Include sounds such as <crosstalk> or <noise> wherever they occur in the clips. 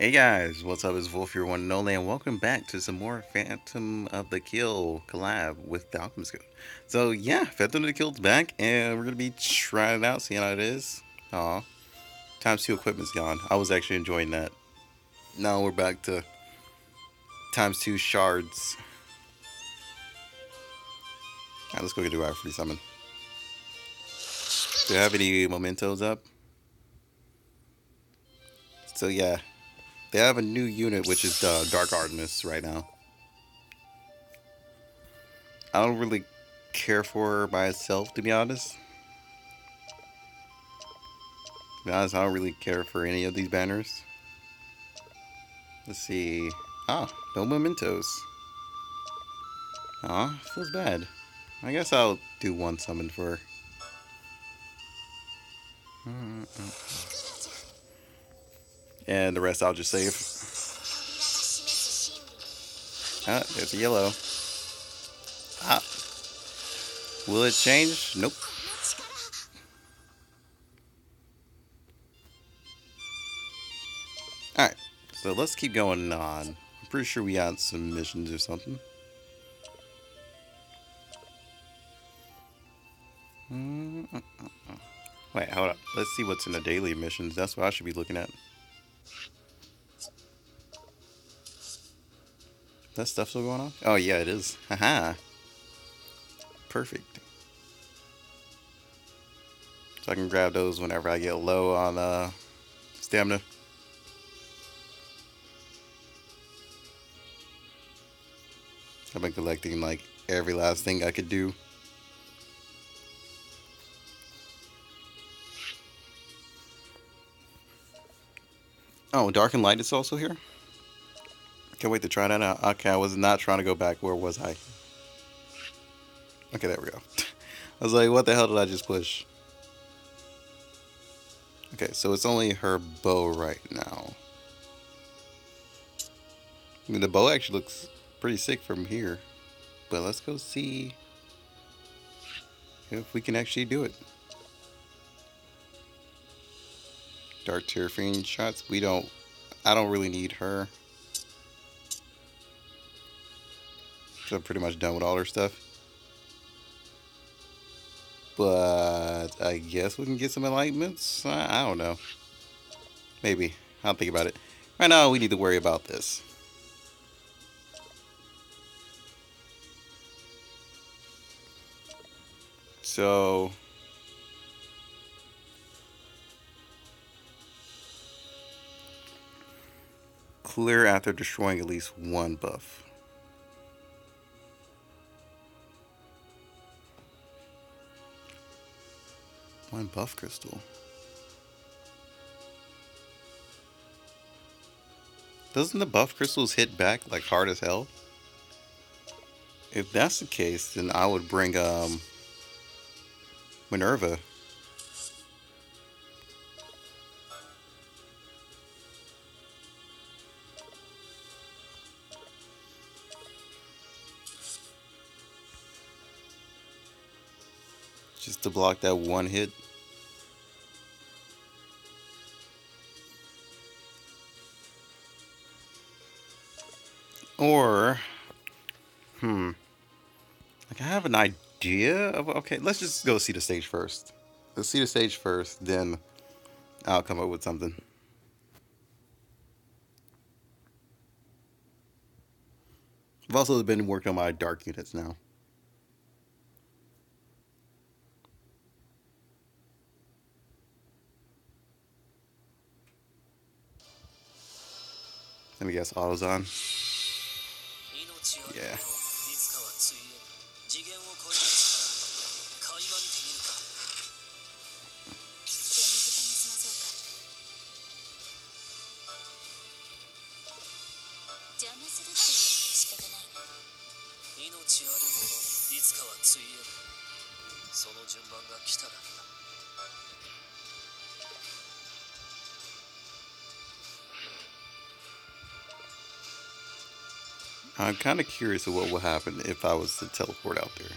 Hey guys, what's up? It's Volf, your one and and welcome back to some more Phantom of the Kill collab with the Alchemist Code. So yeah, Phantom of the Kill's back, and we're gonna be trying it out, seeing how it is. Aw, times two equipment's gone. I was actually enjoying that. Now we're back to times two shards. Alright, let's go get the our free summon. Do you have any mementos up? So yeah, they have a new unit, which is the Dark Artemis right now. I don't really care for her by itself, to be honest. To be honest, I don't really care for any of these banners. Let's see. Ah, no mementos. Ah, feels bad. I guess I'll do one summon for her. And the rest I'll just save. Ah, there's a yellow. Ah. Will it change? Nope. Alright, so let's keep going on. I'm pretty sure we got some missions or something. Wait, hold up. Let's see what's in the daily missions. That's what I should be looking at. That stuff still going on? Oh, yeah, it is. Haha. Perfect. So I can grab those whenever I get low on uh, stamina. I've been collecting like every last thing I could do. Oh, Dark and Light is also here? Can't wait to try that out. Okay, I was not trying to go back. Where was I? Okay, there we go. <laughs> I was like, what the hell did I just push? Okay, so it's only her bow right now. I mean, the bow actually looks pretty sick from here. But let's go see if we can actually do it. Dark Tear Fiend shots. We don't... I don't really need her. So I'm pretty much done with all her stuff. But I guess we can get some enlightenments. I, I don't know. Maybe. I'll think about it. Right now, we need to worry about this. So... Clear after destroying at least one buff. One buff crystal. Doesn't the buff crystals hit back like hard as hell? If that's the case, then I would bring um Minerva. Block that one hit. Or, hmm, like I have an idea of, okay, let's just go see the stage first. Let's see the stage first, then I'll come up with something. I've also been working on my dark units now. Let me guess, auto's on. Yeah. I'm kind of curious of what would happen if I was to teleport out there.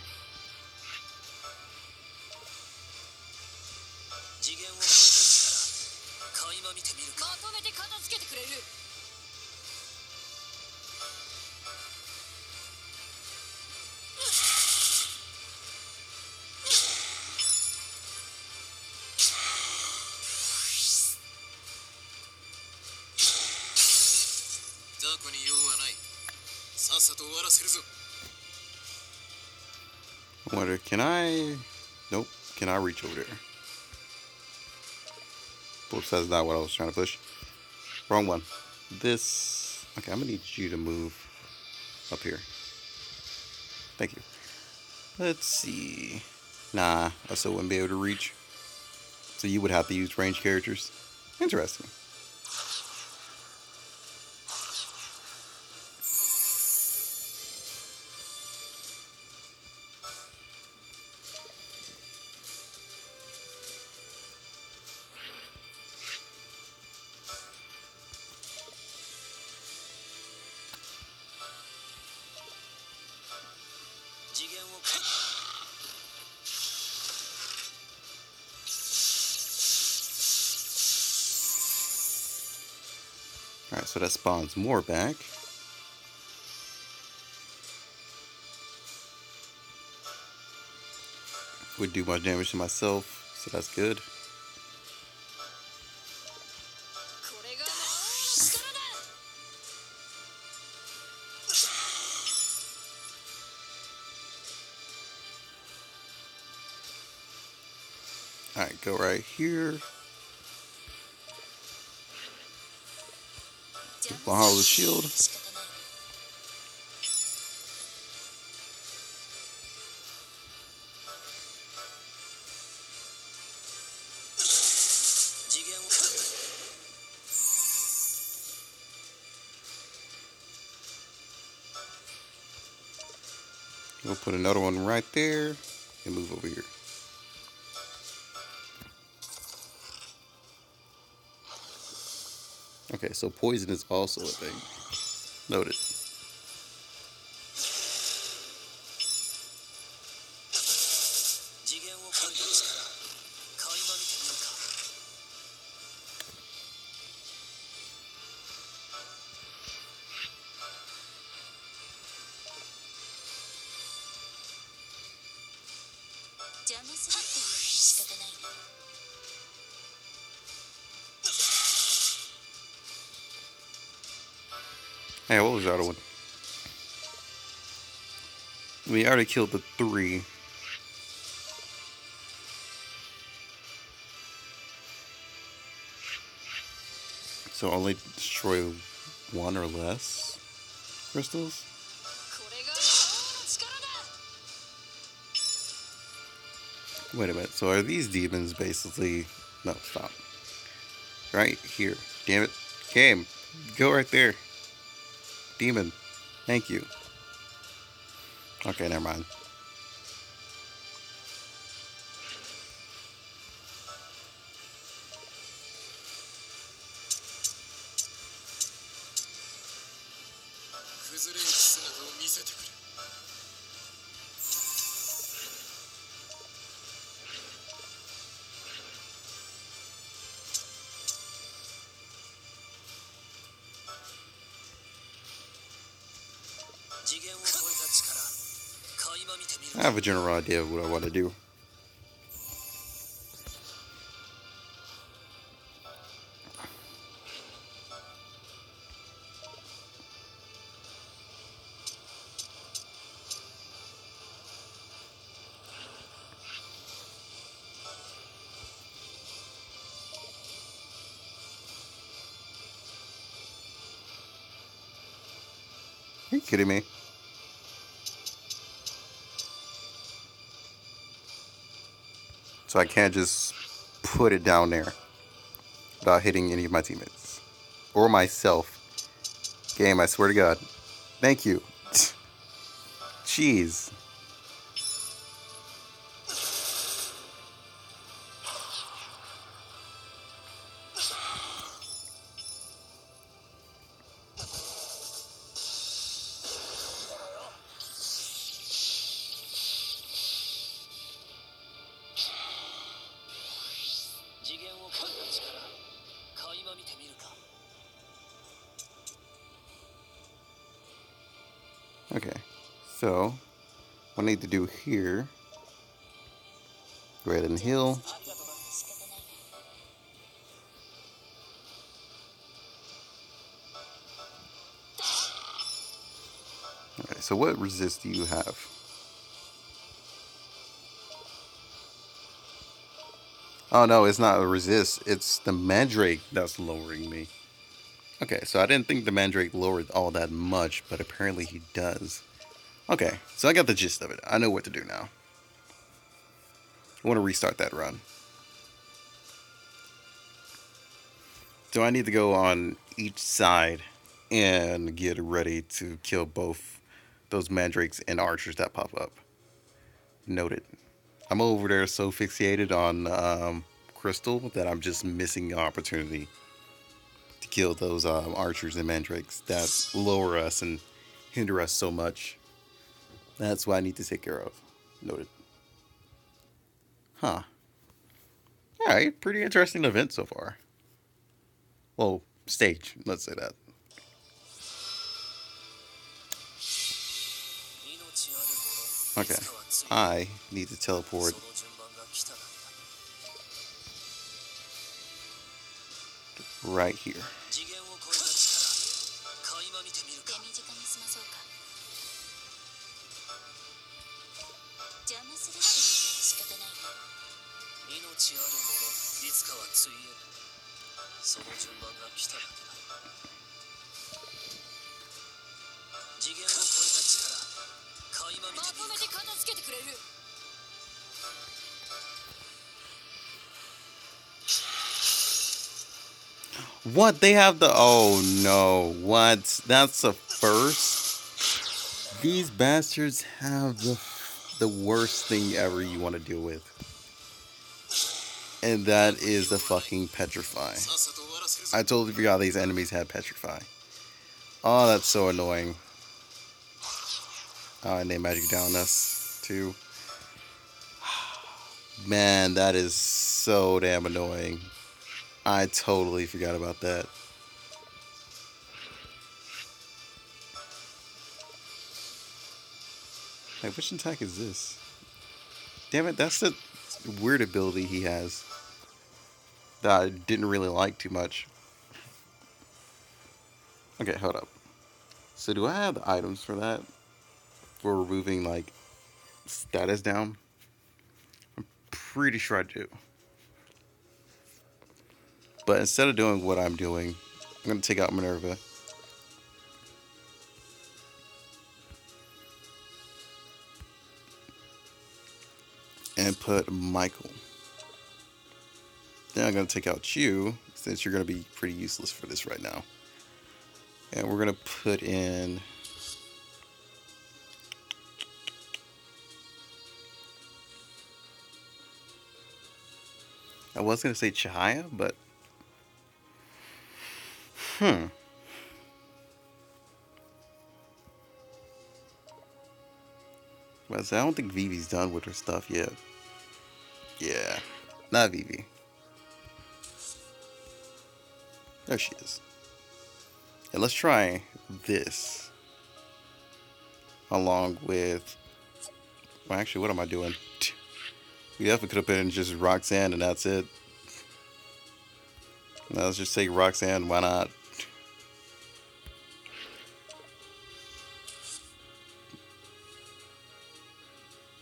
That's not what I was trying to push. Wrong one. This. Okay, I'm gonna need you to move up here. Thank you. Let's see. Nah, I still wouldn't be able to reach. So you would have to use range characters. Interesting. Spawns more back. Would do much damage to myself, so that's good. Shield. We'll put another one right there and move over here. Okay, so poison is also a thing. Noted. Hey, what was the other one? We already killed the three. So only destroy one or less crystals? Wait a minute, so are these demons basically... No, stop. Right here. Damn it. Game. Go right there. Demon. Thank you. Okay, never mind. General idea of what I want to do. Are you kidding me? So I can't just put it down there without hitting any of my teammates. Or myself. Game, I swear to God. Thank you. <laughs> Jeez. So what resist do you have? Oh no, it's not a resist. It's the Mandrake that's lowering me. Okay, so I didn't think the Mandrake lowered all that much, but apparently he does. Okay, so I got the gist of it. I know what to do now. I want to restart that run. Do I need to go on each side and get ready to kill both those mandrakes and archers that pop up? Noted. I'm over there so fixated on um, crystal that I'm just missing the opportunity to kill those um, archers and mandrakes that lower us and hinder us so much. That's what I need to take care of. Noted. Huh. Alright, pretty interesting event so far. Well, stage, let's say that. Okay, I need to teleport right here. まそうか邪魔するって仕方ないな命あるものいつかはついえるその順番が来ただけだ次元を超えた力垣間見てみるか片付けてくれる What? They have the. Oh no. What? That's a first? These bastards have the, the worst thing ever you want to deal with. And that is the fucking petrify. さっさと終わらせるぞ I totally forgot these enemies had petrify. Oh, that's so annoying. Oh, and they magic down us too. <sighs> Man, that is so damn annoying. I totally forgot about that. Like, which attack is this? Damn it, that's the weird ability he has that I didn't really like too much. Okay, hold up. So do I have the items for that? For removing like status down? I'm pretty sure I do. But instead of doing what I'm doing, I'm gonna take out Minerva. And put Michael. Then I'm gonna take out you, since you're gonna be pretty useless for this right now. And we're gonna put in I was gonna say Chihaya, but hmm. I don't think Vivi's done with her stuff yet. Yeah, not Vivi. There she is. And let's try this. Along with. Well, actually, what am I doing? We definitely could have been just Roxanne and that's it. Let's just take Roxanne, why not?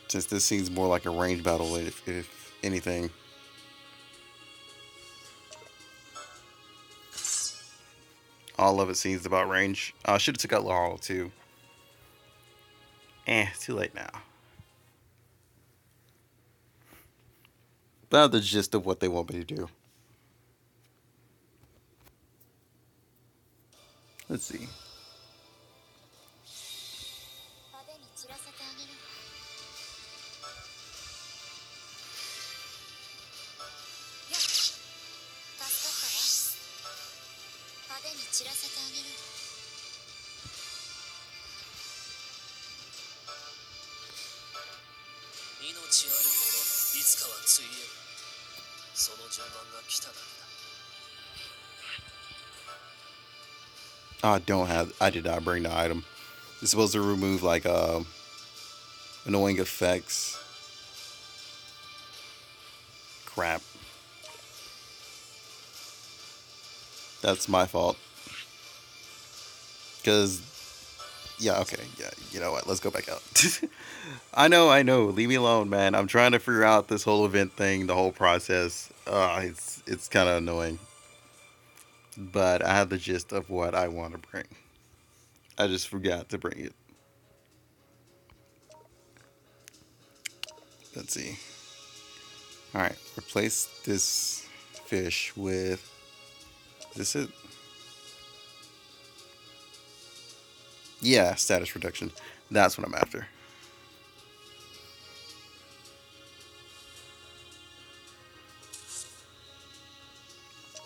Since this seems more like a range battle, if, if anything. All of it seems about range. I should have took out Laurel too. Eh, too late now. That's the gist of what they want me to do. Let's see. つかはついえるその順番が来ただけだ I don't have. I did not bring the item. It's supposed to remove like uh, annoying effects. Crap. That's my fault. Because yeah, okay. Yeah, you know what? Let's go back out. <laughs> I know, I know. Leave me alone, man. I'm trying to figure out this whole event thing, the whole process. Uh, it's it's kind of annoying. But I have the gist of what I want to bring. I just forgot to bring it. Let's see. All right, replace this fish with. Is this it? Yeah, status reduction. That's what I'm after.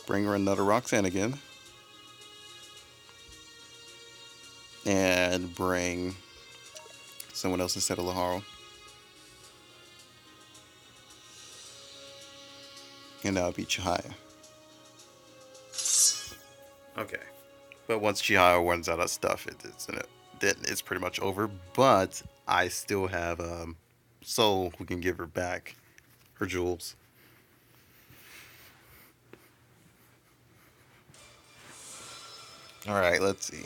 Bring her another Roxanne again. And bring someone else instead of Laharl. And that would be Chihaya. Okay. But once Chihaya runs out of stuff, it, it's it, then it's pretty much over. But I still have um, Soul who can give her back her jewels. All right, let's see.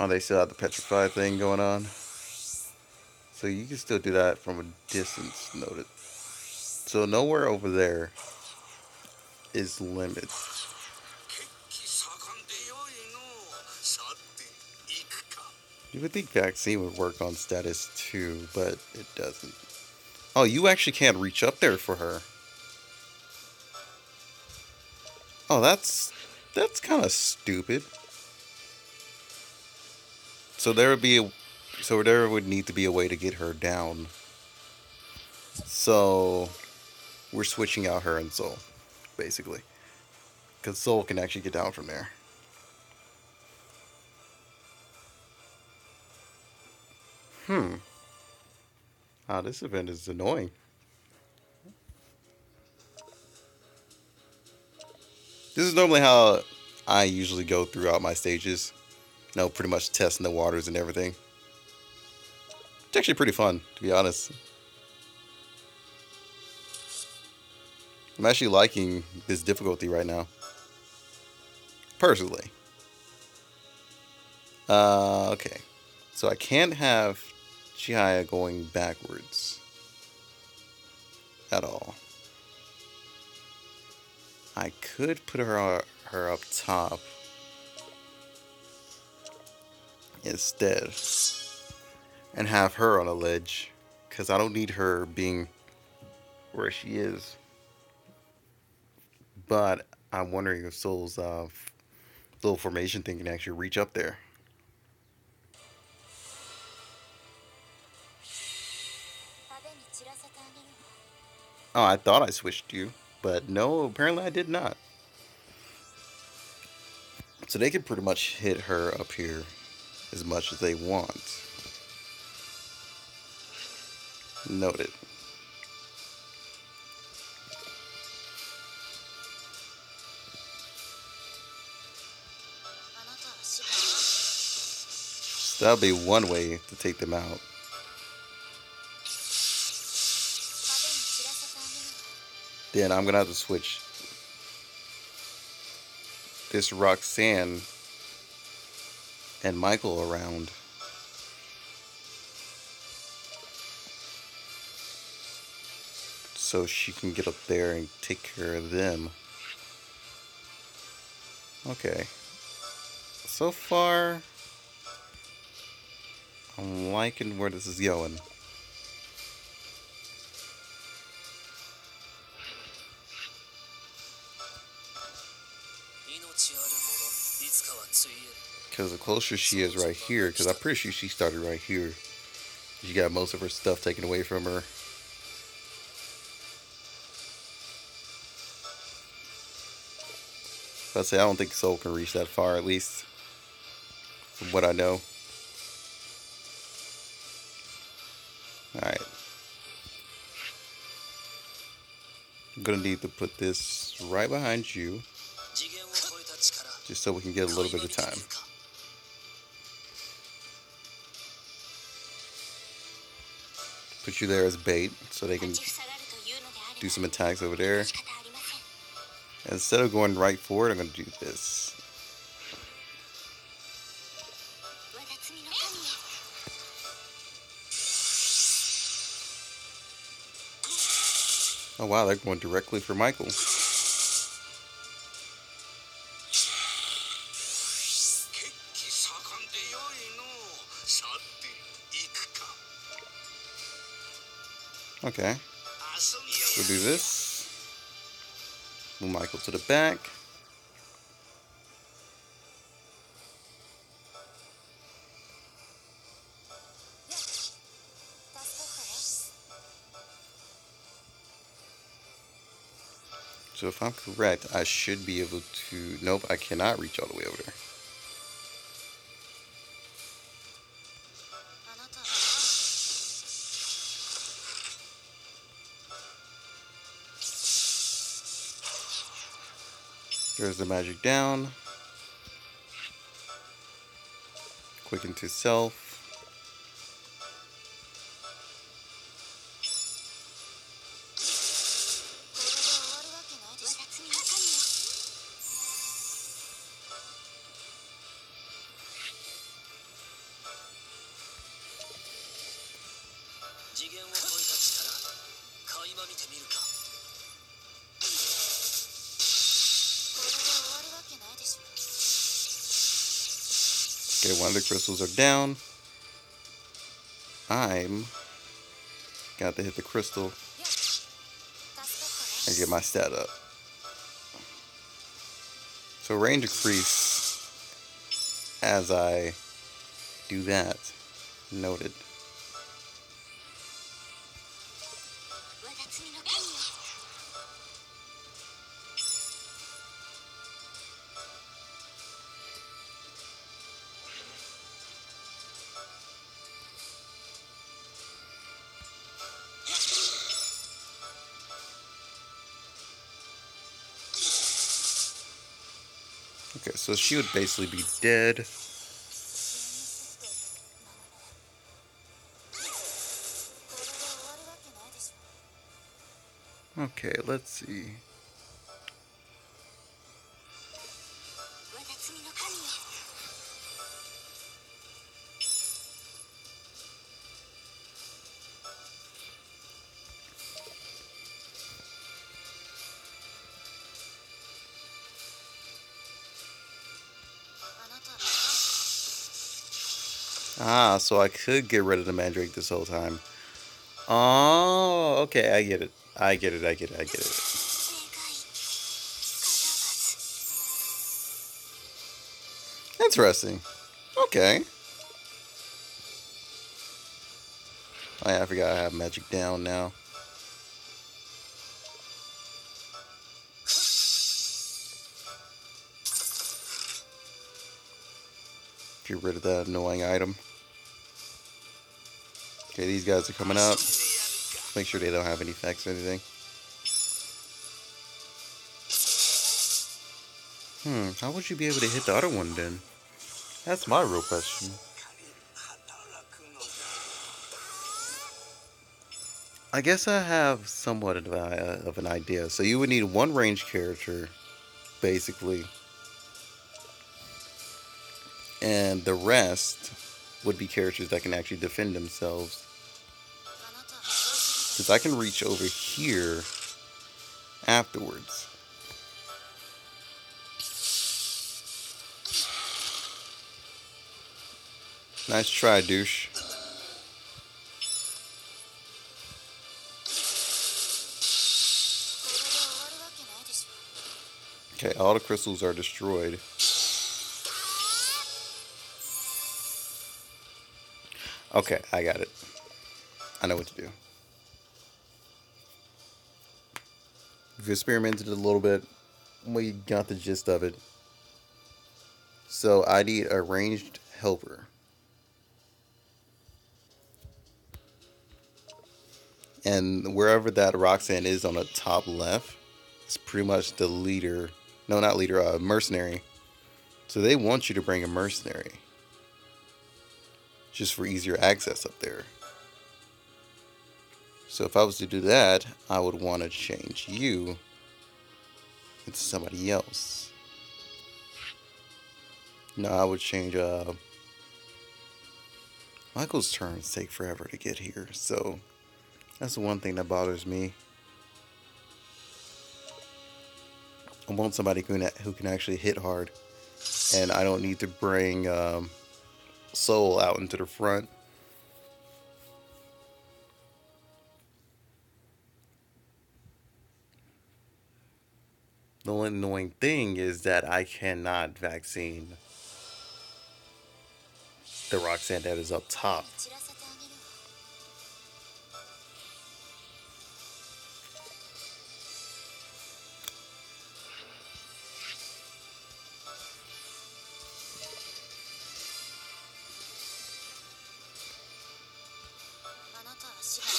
Oh, they still have the petrified thing going on. So you can still do that from a distance, noted. So nowhere over there is limited. You would think vaccine would work on status too, but it doesn't. Oh, you actually can't reach up there for her. Oh, that's that's kind of stupid. So there would be a so there would need to be a way to get her down. So we're switching out her and Soul, basically, because Soul can actually get down from there. Hmm. Ah, this event is annoying. This is normally how I usually go throughout my stages. You know, pretty much testing the waters and everything. It's actually pretty fun, to be honest. I'm actually liking this difficulty right now. Personally. Uh, okay. So I can't have Chihaya going backwards at all. I could put her her up top Instead, and have her on a ledge because I don't need her being where she is. But I'm wondering if Soul's uh, little formation thing can actually reach up there. Oh, I thought I switched you, but no, apparently I did not. So they could pretty much hit her up here as much as they want. Noted. That'll be one way to take them out. Then I'm gonna have to switch this Roxanne and Michael around. So she can get up there and take care of them. Okay. So far, I'm liking where this is going. because the closer she is right here, because I'm pretty sure she started right here. She got most of her stuff taken away from her. I say I don't think Soul can reach that far, at least from what I know. All right. I'm gonna need to put this right behind you, just so we can get a little bit of time. put you there as bait so they can do some attacks over there. Instead of going right for it, I'm going to do this. Oh wow, they're going directly for Michael. Okay, we'll do this. Move Michael to the back. So if I'm correct, I should be able to. Nope, I cannot reach all the way over there. There's the magic down. Quicken to self. Crystals are down. I'm got to hit the crystal and get my stat up. So range increase as I do that. Noted. so she would basically be dead. Okay, let's see. so I could get rid of the Mandrake this whole time. Oh, okay, I get it. I get it, I get it, I get it. Interesting. Okay. Oh yeah, I forgot I have magic down now. Get rid of that annoying item. Okay, these guys are coming up. Let's make sure they don't have any effects or anything. Hmm, how would you be able to hit the other one then? That's my real question. I guess I have somewhat of, uh, of an idea. So you would need one range character, basically. And the rest would be characters that can actually defend themselves. Because I can reach over here afterwards. Nice try, douche. Okay, all the crystals are destroyed. Okay, I got it. I know what to do. We've experimented a little bit. We got the gist of it. So I need a ranged helper. And wherever that Roxanne is on the top left, it's pretty much the leader. No, not leader, uh, mercenary. So they want you to bring a mercenary. Just for easier access up there. So if I was to do that, I would want to change you into somebody else. No, I would change uh Michael's turns take forever to get here, so that's the one thing that bothers me. I want somebody who can, actually hit hard, and I don't need to bring um, Soul out into the front. The only annoying thing is that I cannot vaccine the Roxanne that is up top.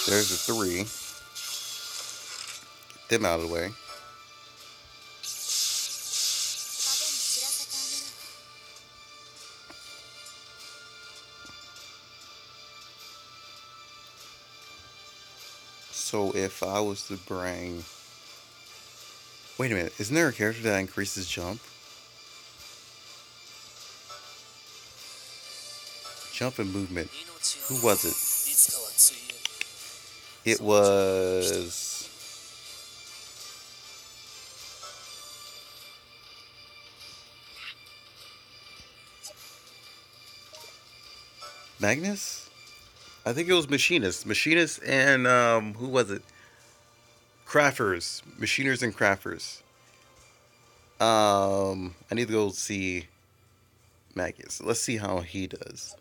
There's the three. Get them out of the way. So if I was to bring. Wait a minute, isn't there a character that increases jump? Jump and movement. Who was it? It was. Magnus? I think it was Machinist. Machinist and um, who was it? Crafters. Machiners and Crafters. Um, I need to go see Magnus. Let's see how he does.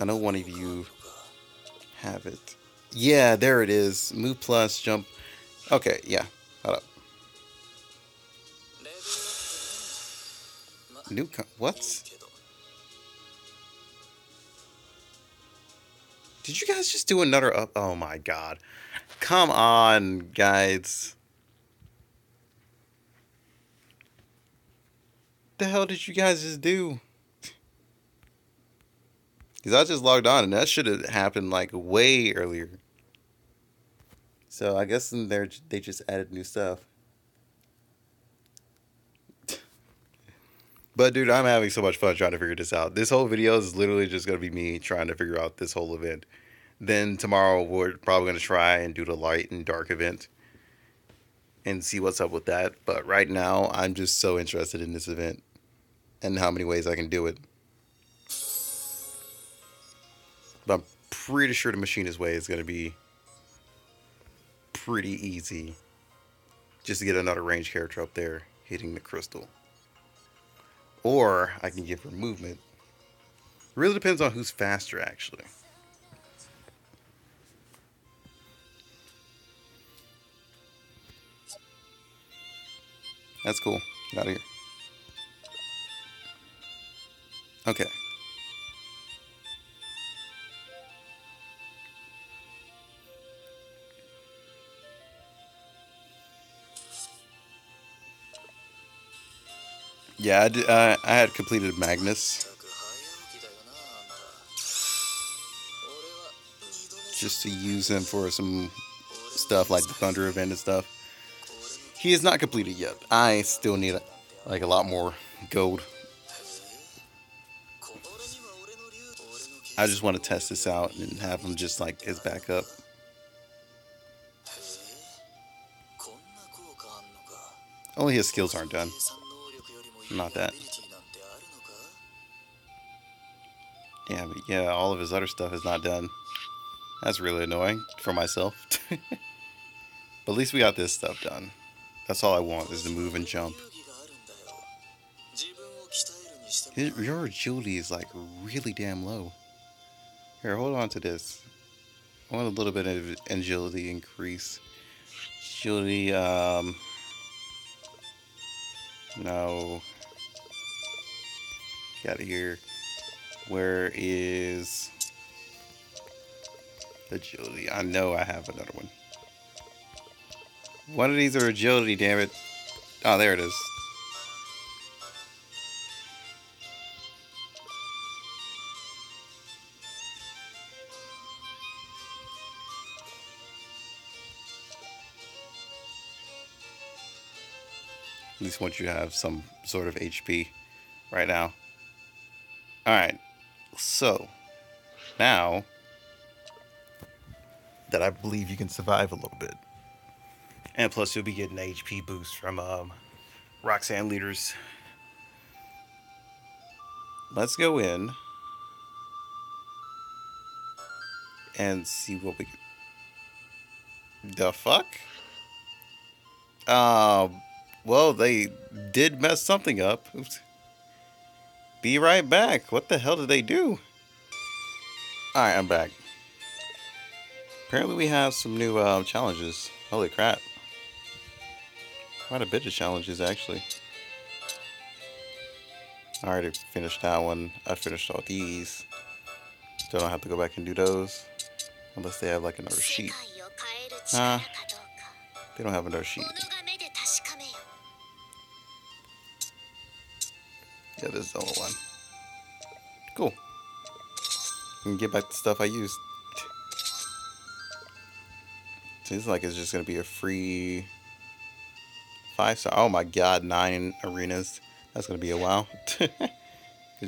I know one of you have it. Yeah, there it is. Move plus jump. Okay, yeah. Hold up. New com- what? Did you guys just do another up? Oh my god. Come on, guys. The hell did you guys just do? Because I just logged on and that should have happened like way earlier. So I guess there they just added new stuff. <laughs> But dude, I'm having so much fun trying to figure this out. This whole video is literally just gonna be me trying to figure out this whole event. Then tomorrow we're probably gonna try and do the light and dark event and see what's up with that. But right now, I'm just so interested in this event and how many ways I can do it. Pretty sure the machinist way is gonna be pretty easy. Just to get another range character up there hitting the crystal. Or I can give her movement. Really depends on who's faster, actually. That's cool. Get out of here. Okay. Yeah, I, did, uh, I had completed Magnus. Just to use him for some stuff like the Thunder event and stuff. He is not completed yet. I still need like a lot more gold. I just want to test this out and have him just like his backup. Only his skills aren't done. Not that. Yeah, but yeah, all of his other stuff is not done. That's really annoying for myself. <laughs> but at least we got this stuff done. That's all I want is to move and jump. Your agility is like really damn low. Here, hold on to this. I want a little bit of agility increase. Agility, um... No. Got it here. Where is agility? I know I have another one. One of these are agility, damn it. Oh, there it is. At least once you have some sort of HP right now. Alright, so now that I believe you can survive a little bit. And plus you'll be getting HP boost from um, Roxanne leaders. Let's go in and see what we the fuck? Um well, they did mess something up. Oops. Be right back. What the hell did they do? Alright, I'm back. Apparently, we have some new uh, challenges. Holy crap. Quite a bit of challenges, actually. I already finished that one. I finished all these. So I don't have to go back and do those. Unless they have like another sheet. Nah. They don't have another sheet. Yeah, this is the only one. Cool. And get back the stuff I used. Seems like it's just gonna be a free five star. Oh my god, nine arenas. That's gonna be a while. <laughs> Cause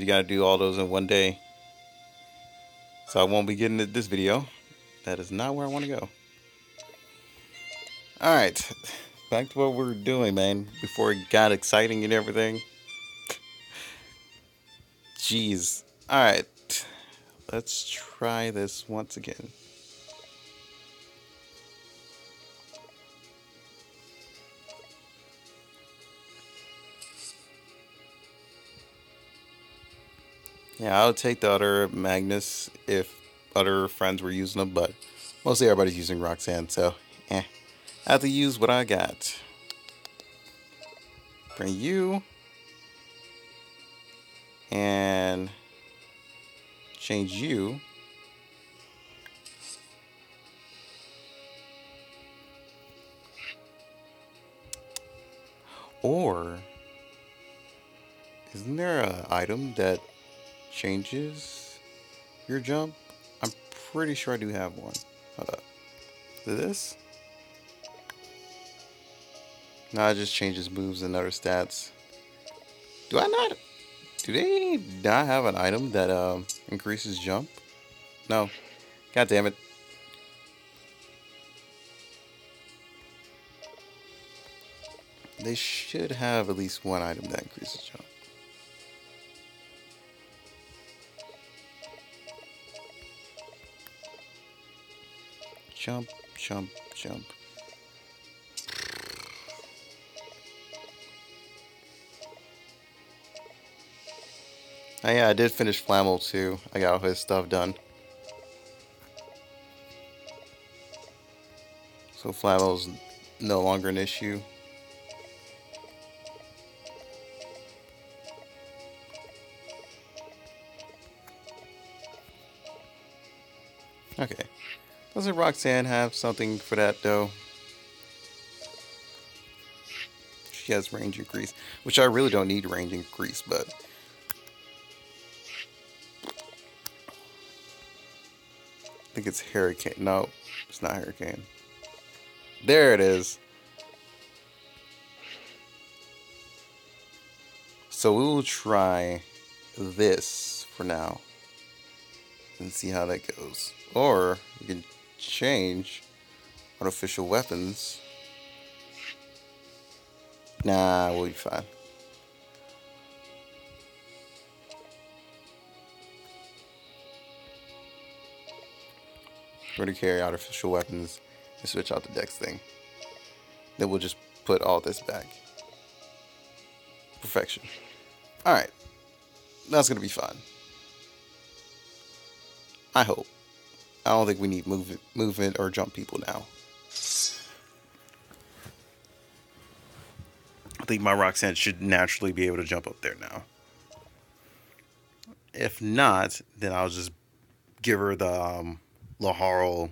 you gotta do all those in one day. So I won't be getting to this video. That is not where I want to go. All right, back to what we we're doing, man. Before it got exciting and everything. Jeez. All right. Let's try this once again. Yeah, I'll take the other Magnus if other friends were using them, but mostly everybody's using Roxanne, so eh. I have to use what I got. Bring you and change you or isn't there a item that changes your jump? I'm pretty sure i do have one. Hold up. Is this? No it just changes moves and other stats. Do i not do they not have an item that um, increases jump? No. God damn it. They should have at least one item that increases jump. Jump, jump, jump. Oh yeah, I did finish Flammel too. I got all his stuff done. So Flammel's no longer an issue. Okay. Doesn't Roxanne have something for that though? She has range increase, which I really don't need range increase, but I think it's Hurricane. No, it's not Hurricane. There it is. So we will try this for now and see how that goes. Or we can change artificial weapons. Nah, we'll be fine. We're gonna carry out official weapons and switch out the dex thing. Then we'll just put all this back. Perfection. Alright. That's gonna be fun. I hope. I don't think we need movement, movement or jump people now. I think my Roxanne should naturally be able to jump up there now. If not, then I'll just give her the um, Laharl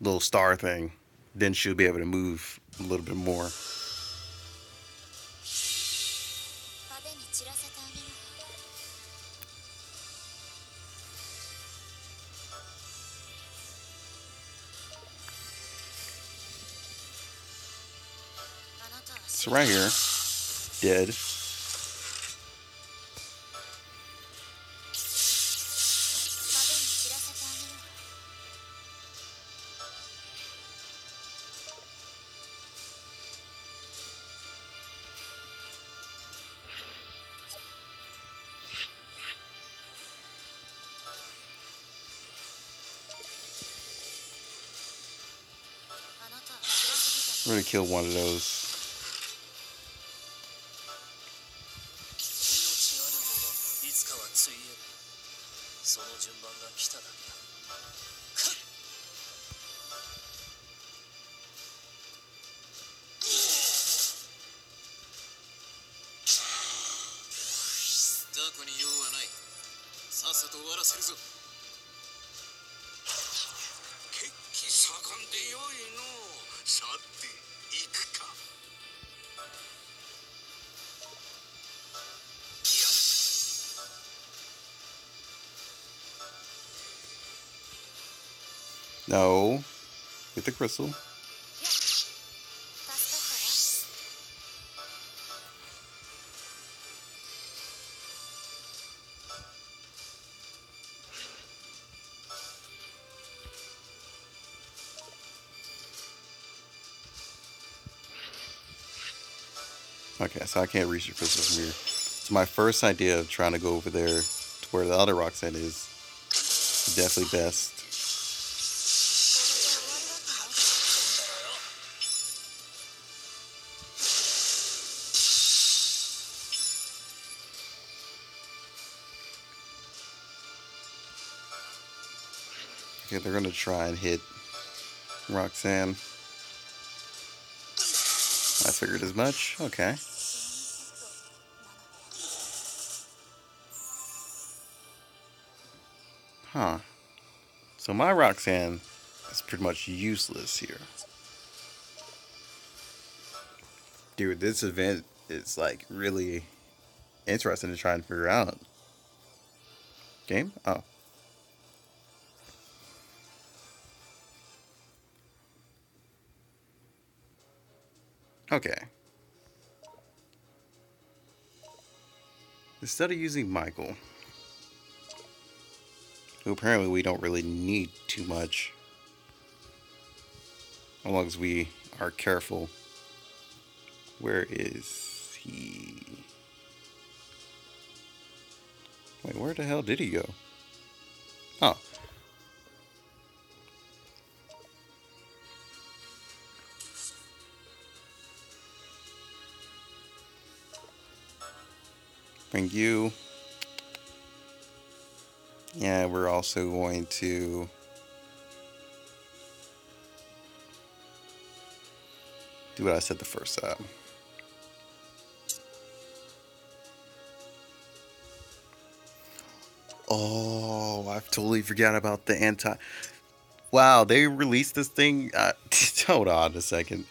little star thing, then she'll be able to move a little bit more. So right here, dead. Kill one of those. No. Get the crystal. Okay, so I can't reach your crystal from here. So my first idea of trying to go over there to where the other rock's set is definitely best Okay, they're gonna try and hit Roxanne. I figured as much. Okay. Huh. So my Roxanne is pretty much useless here. Dude, this event is like really interesting to try and figure out. Game? Oh. Okay. Instead of using Michael, who apparently we don't really need too much. As long as we are careful. Where is he? Wait, where the hell did he go? Oh. You. Yeah, we're also going to do what I said the first time. Oh, I've totally forgot about the anti. Wow, they released this thing. Uh, <laughs> hold on a second.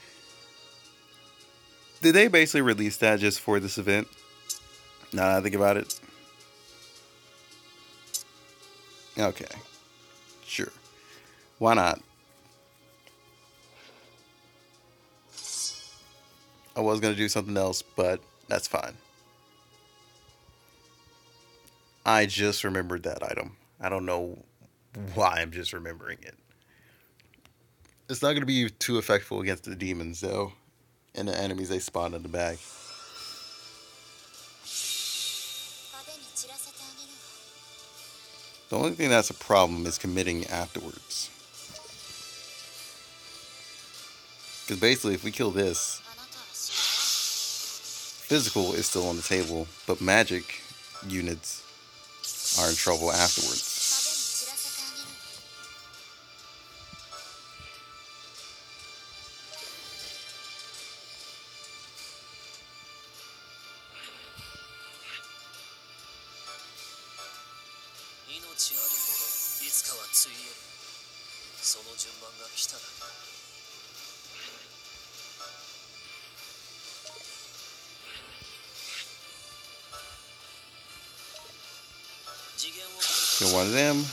Did they basically release that just for this event? Now that I think about it. Okay. Sure. Why not? I was going to do something else, but that's fine. I just remembered that item. I don't know why I'm just remembering it. It's not going to be too effective against the demons, though, and the enemies they spawn in the back. The only thing that's a problem is committing afterwards. Because basically, if we kill this, physical is still on the table, but magic units are in trouble afterwards. of them.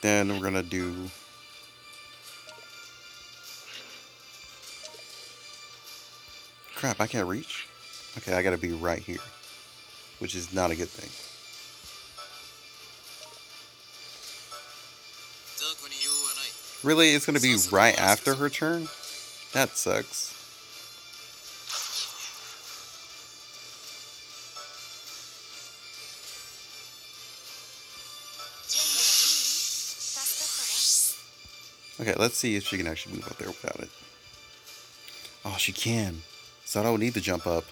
Then we're gonna do crap, I can't reach. Okay, I gotta be right here, which is not a good thing. Really, it's going to be right after her turn? That sucks. Okay, let's see if she can actually move up there without it. Oh, she can. So I don't need to jump up.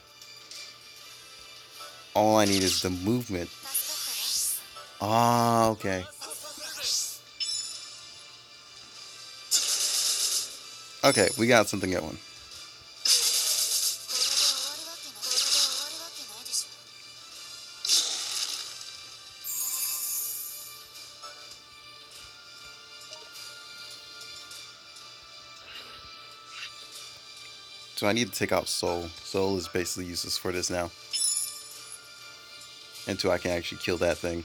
All I need is the movement. Ah, okay. Okay, we got something going. So I need to take out soul. Soul is basically useless for this now. Until I can actually kill that thing.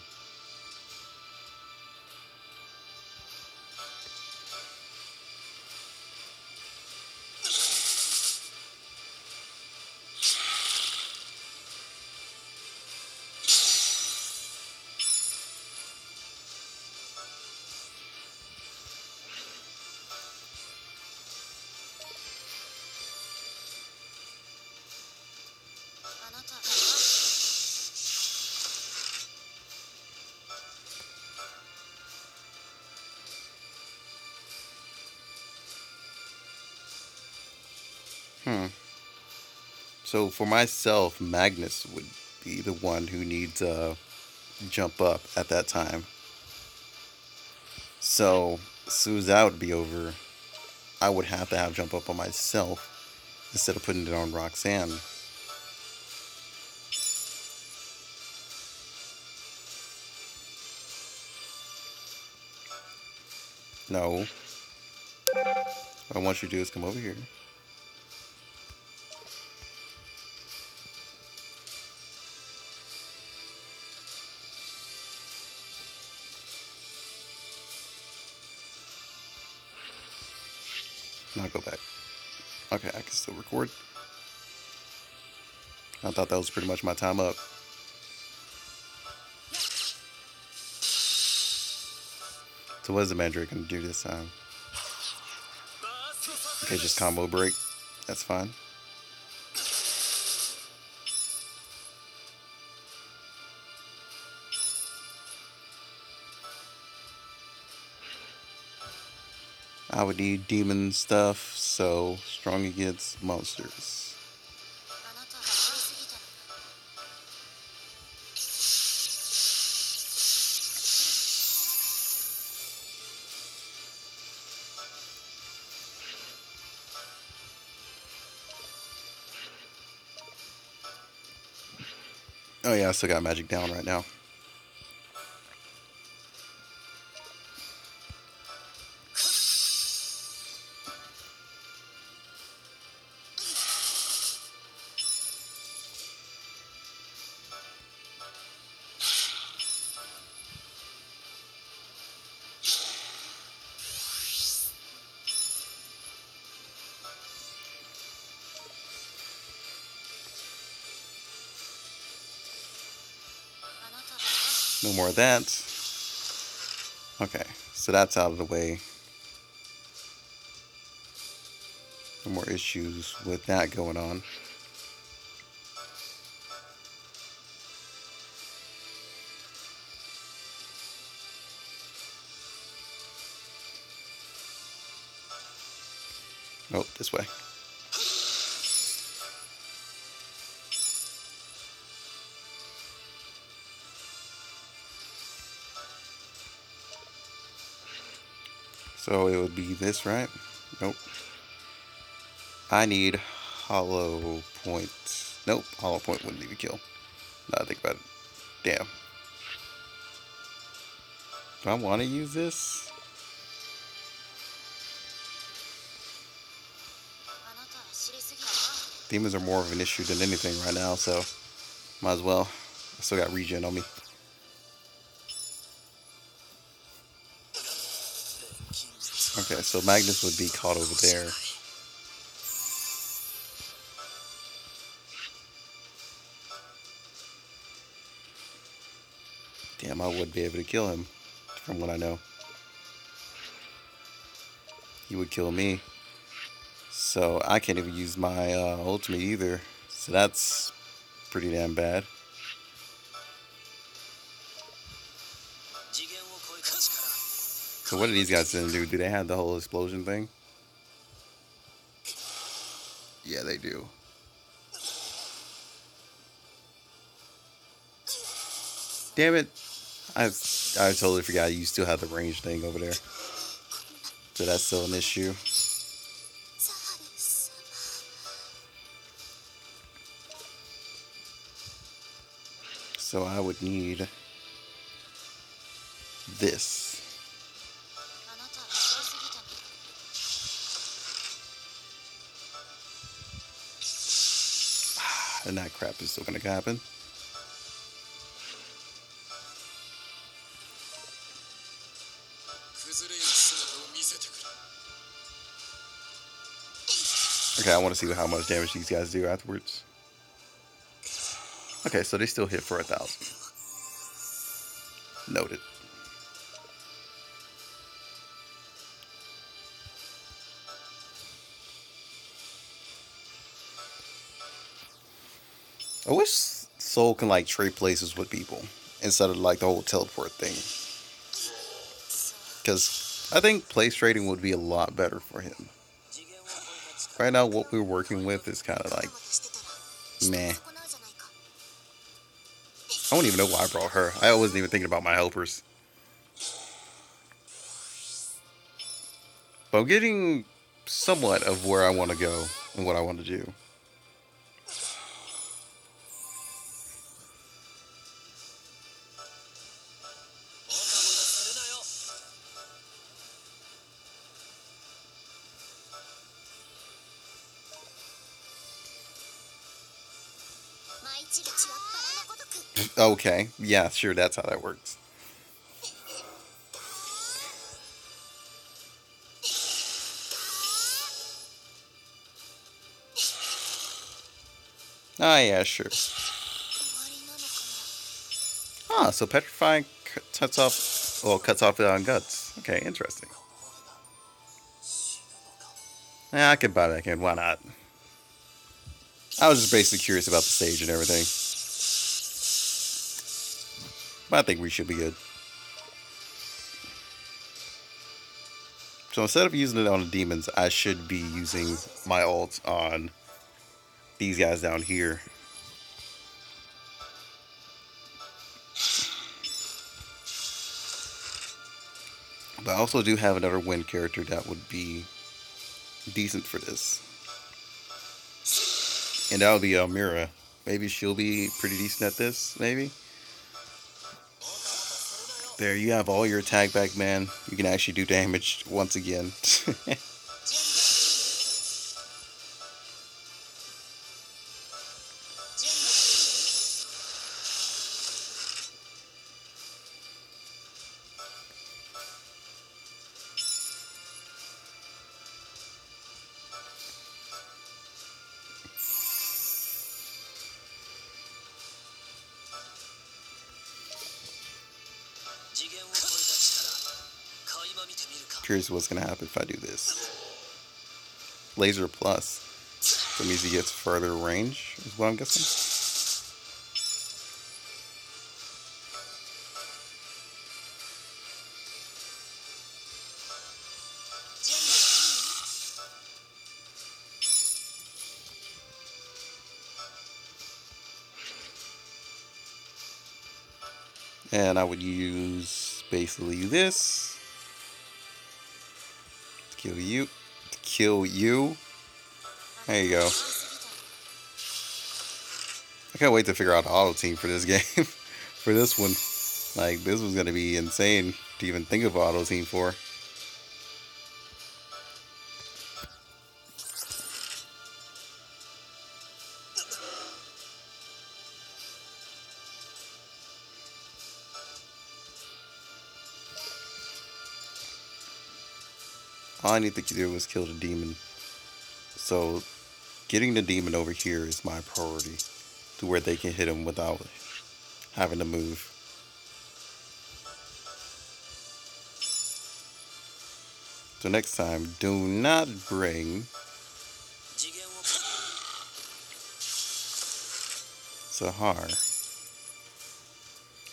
So for myself, Magnus would be the one who needs uh jump up at that time. So as soon as that would be over, I would have to have jump up on myself instead of putting it on Roxanne. No. What I want you to do is come over here. Now go back. Okay, I can still record. I thought that was pretty much my time up. So what is the Mandrake gonna do this time? Okay, just combo break. That's fine. comedy demon stuff, so strong against monsters. Oh yeah, I still got magic down right now. That. Okay, so that's out of the way. No more issues with that going on. Oh, this way. So it would be this, right? Nope. I need hollow point. Nope, hollow point wouldn't even kill. Now I think about it. Damn. Do I want to use this? Demons are more of an issue than anything right now, so might as well. I still got regen on me. So Magnus would be caught over there. Damn, I would be able to kill him, from what I know. He would kill me. So I can't even use my uh, ultimate either. So that's pretty damn bad. So what are these guys gonna do? Do they have the whole explosion thing? Yeah, they do. Damn it! I I totally forgot you still have the range thing over there. So that's still an issue. So I would need this. and that crap is still going to happen. Okay, I want to see how much damage these guys do afterwards. Okay, so they still hit for a thousand. Noted. I wish Soul can like trade places with people instead of like the whole teleport thing. Because I think place trading would be a lot better for him. Right now, what we're working with is kind of like meh. I don't even know why I brought her. I wasn't even thinking about my helpers. But I'm getting somewhat of where I want to go and what I want to do. Okay. Yeah, sure. That's how that works. Ah, yeah, sure. Ah, so petrifying cuts off, well, cuts off on guts. Okay, interesting. Yeah, I could buy that again. Why not? I was just basically curious about the stage and everything. But I think we should be good. So instead of using it on the demons, I should be using my ult on these guys down here. But I also do have another wind character that would be decent for this. And that would be Almira. Maybe she'll be pretty decent at this, maybe. There, you have all your attack back, man. You can actually do damage once again. <laughs> is what's going to happen if I do this. Laser plus. That means he gets further range, is what I'm guessing. And I would use basically this kill you. Kill you. There you go. I can't wait to figure out auto team for this <laughs> game. for this one. Like, this was going to be insane to even think of auto team for. all I need to do is kill the demon. So getting the demon over here is my priority to where they can hit him without having to move. So next time, do not bring... Sahar.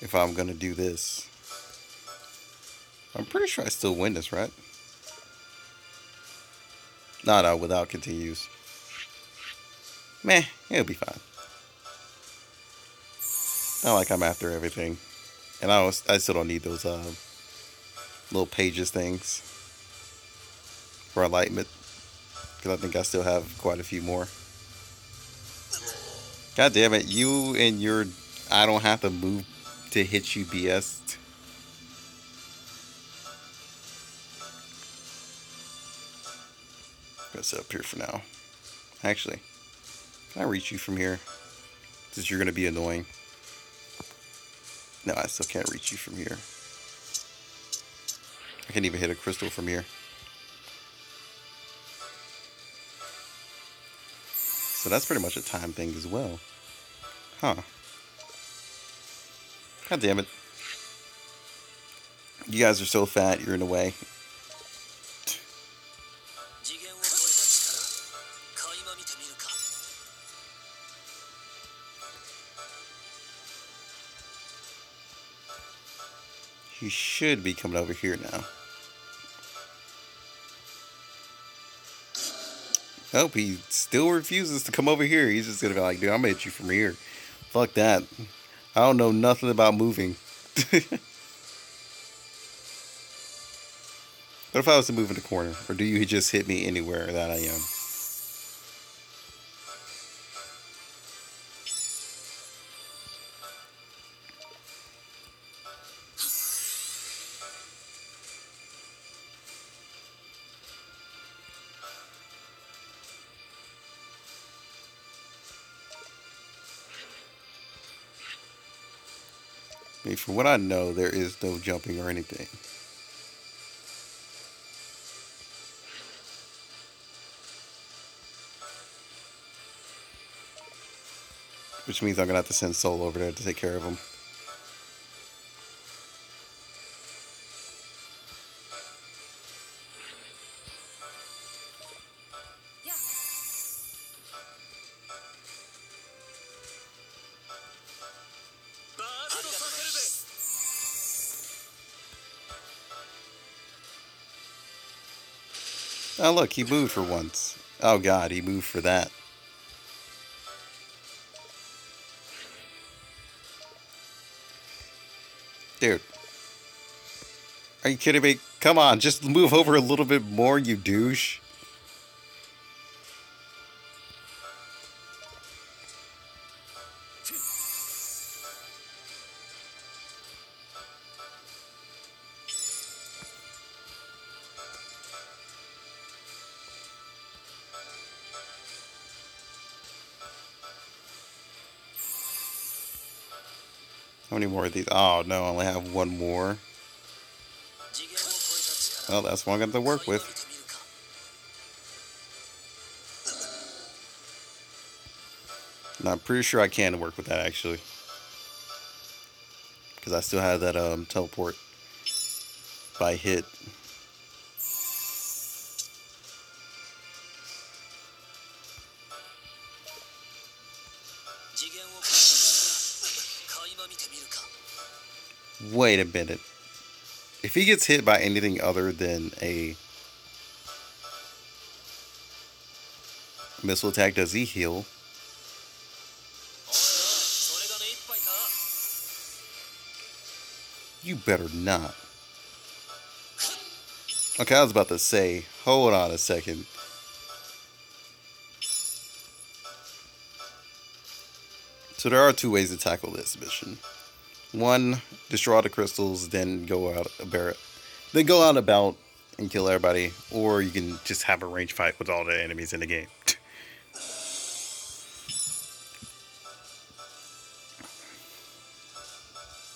If I'm gonna do this. I'm pretty sure I still win this, right? No, no, without continues. Meh, it'll be fine. Not like I'm after everything. And I, was, I still don't need those uh, little pages things for enlightenment. Because I think I still have quite a few more. God damn it, you and your I don't have to move to hit you BS. Sit up here for now. Actually, can I reach you from here? Since you're gonna be annoying. No, I still can't reach you from here. I can't even hit a crystal from here. So that's pretty much a time thing as well. Huh. God damn it. You guys are so fat, you're in the way. He should be coming over here now. Nope, he still refuses to come over here. He's just gonna be like, dude, I'm gonna hit you from here. Fuck that. I don't know nothing about moving. <laughs> what if I was to move in the corner? Or do you just hit me anywhere that I am? From what I know, there is no jumping or anything. Which means I'm gonna have to send Soul over there to take care of him. Look, he moved for once. Oh, God, he moved for that. Dude. Are you kidding me? Come on, just move over a little bit more, you douche. How many more of these? Oh, no, I only have one more. Well, that's what I'm going to work with. And I'm pretty sure I can work with that, actually. Because I still have that um, teleport by hit. wait a minute. If he gets hit by anything other than a missile attack, does he heal? You better not. Okay, I was about to say, hold on a second. So there are two ways to tackle this mission. One, destroy all the crystals, then go out about, then go out about and kill everybody, or you can just have a range fight with all the enemies in the game.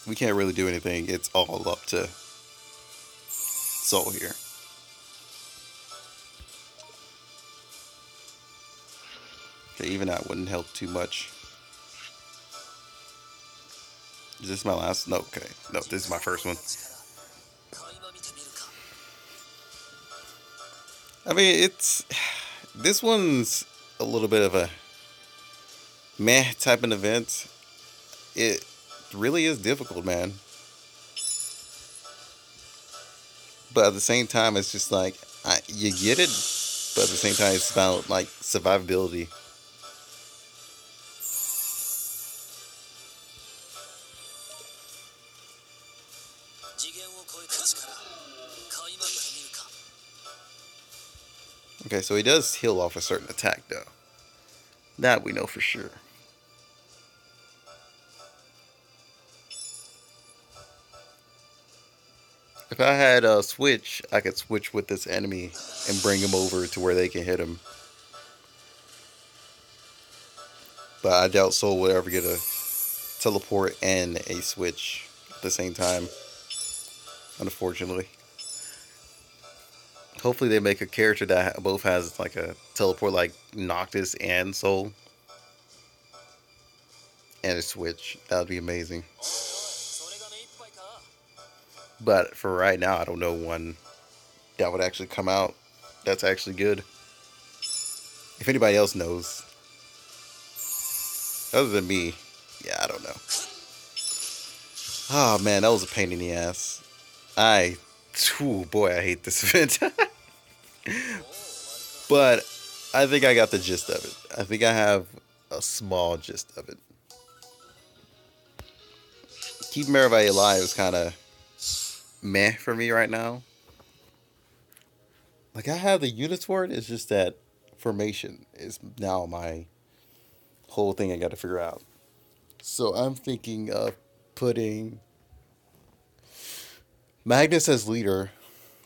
we can't really do anything. It's all up to Soul here. Okay, even that wouldn't help too much. Is this my last? No, okay. No, this is my first one. I mean, it's. <sighs> This one's a little bit of a meh type of event. It really is difficult, man. But at the same time, it's just like, I, you get it, but at the same time, it's about, like, survivability. Okay, so he does heal off a certain attack, though. That we know for sure. If I had a switch, I could switch with this enemy and bring him over to where they can hit him. But I doubt Soul will ever get a teleport and a switch at the same time. Unfortunately. Hopefully, they make a character that both has like a teleport, like Noctis and Soul, and a Switch. That would be amazing. But for right now, I don't know one that would actually come out that's actually good. If anybody else knows, other than me, yeah, I don't know. Oh man, that was a pain in the ass. I, oh boy, I hate this <laughs> event but I think I got the gist of it. I think I have a small gist of it. Keep Merivale alive is kind of meh for me right now. Like I have the units for it. It's just that formation is now my whole thing I got to figure out. So I'm thinking of putting Magnus as leader,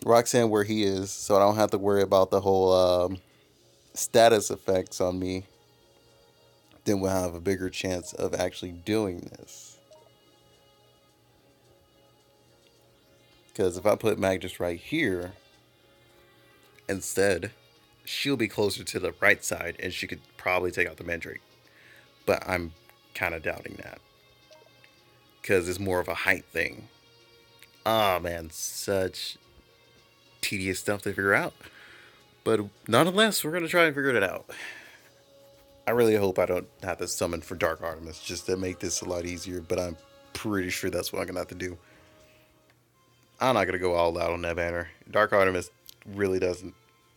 Roxanne where he is, so I don't have to worry about the whole um, status effects on me. Then we'll have a bigger chance of actually doing this. Because if I put Magnus right here, instead, she'll be closer to the right side and she could probably take out the Mandrake. But I'm kind of doubting that. Because it's more of a height thing. Oh man, such tedious stuff to figure out. But nonetheless, we're going to try and figure it out. I really hope I don't have to summon for Dark Artemis just to make this a lot easier, but I'm pretty sure that's what I'm going to have to do. I'm not going to go all out on that banner. Dark Artemis really doesn't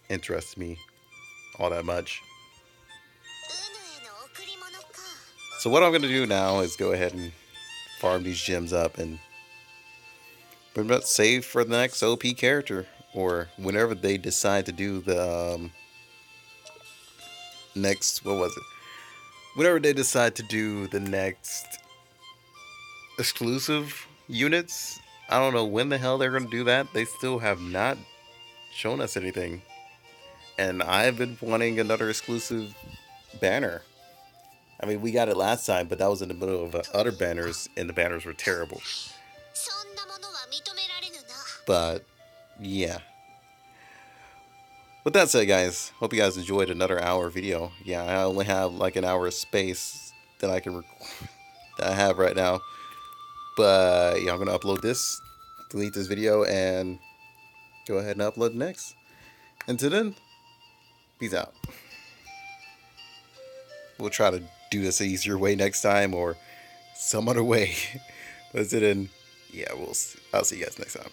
interest me all that much. So what I'm going to do now is go ahead and farm these gems up and pretty much save for the next OP character or whenever they decide to do the um, next, what was it? Whenever they decide to do the next exclusive units, I don't know when the hell they're going to do that. They still have not shown us anything. And I've been wanting another exclusive banner. I mean, we got it last time, but that was in the middle of uh, other banners, and the banners were terrible. <laughs> But yeah. With that said, guys, hope you guys enjoyed another hour video. Yeah, I only have like an hour of space that I can <laughs> that I have right now. But yeah, I'm gonna upload this, delete this video, and go ahead and upload next. Until then, peace out. We'll try to do this easier way next time or some other way. <laughs> but until then, yeah, we'll. I'll see you guys next time.